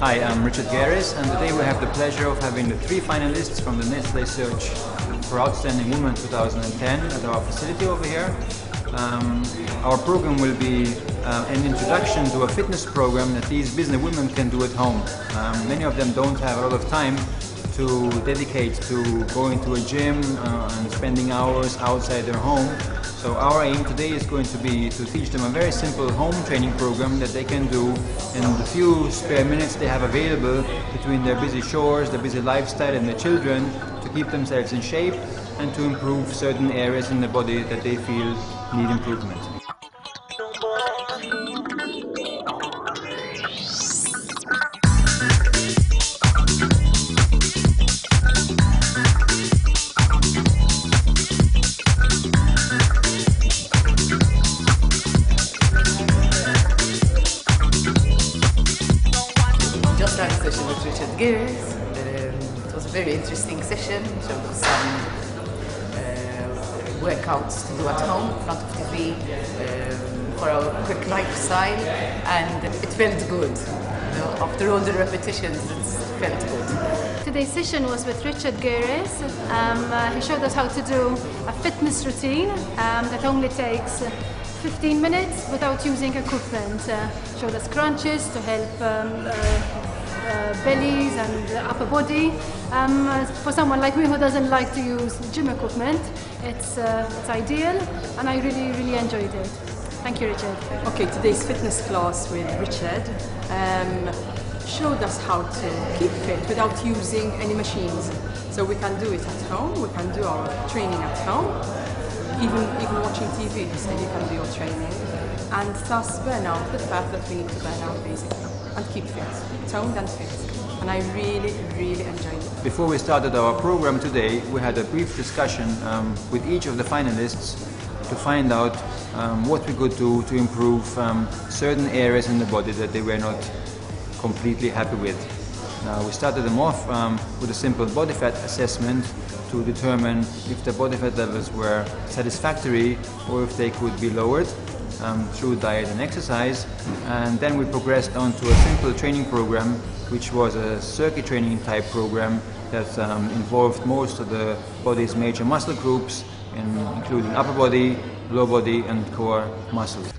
Hi, I'm Richard Geres, and today we have the pleasure of having the three finalists from the Nestle Search for Outstanding Woman 2010 at our facility over here. Um, our program will be uh, an introduction to a fitness program that these business women can do at home. Um, many of them don't have a lot of time to dedicate to going to a gym uh, and spending hours outside their home. So our aim today is going to be to teach them a very simple home training program that they can do in the few spare minutes they have available between their busy chores, their busy lifestyle and their children to keep themselves in shape and to improve certain areas in the body that they feel need improvement. Session with Richard Geres. Um, it was a very interesting session. Showed us some uh, workouts to do at home in front of TV um, for a quick lifestyle, and it felt good. You know, after all the repetitions, it felt good. Today's session was with Richard Geres. Um, uh, he showed us how to do a fitness routine um, that only takes uh, 15 minutes without using equipment. Uh, showed us crunches to help um, uh, bellies and upper body. Um, uh, for someone like me who doesn't like to use gym equipment, it's, uh, it's ideal and I really, really enjoyed it. Thank you, Richard. Okay, today's fitness class with Richard um, showed us how to keep fit without using any machines. So we can do it at home, we can do our training at home, even, even watching TV, said you can do your training. And thus burn out the fat that we need to burn out basically and keep fit, toned and fit. And I really, really enjoyed it. Before we started our program today, we had a brief discussion um, with each of the finalists to find out um, what we could do to improve um, certain areas in the body that they were not completely happy with. Now, we started them off um, with a simple body fat assessment to determine if the body fat levels were satisfactory or if they could be lowered um, through diet and exercise. And then we progressed on to a simple training program, which was a circuit training type program that um, involved most of the body's major muscle groups, in, including upper body, lower body, and core muscles.